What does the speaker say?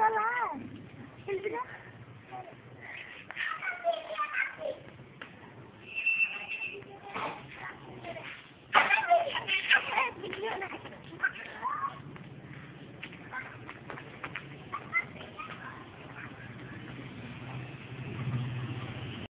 your life.